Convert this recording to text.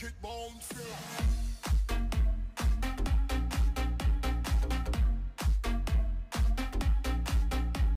Kick bones.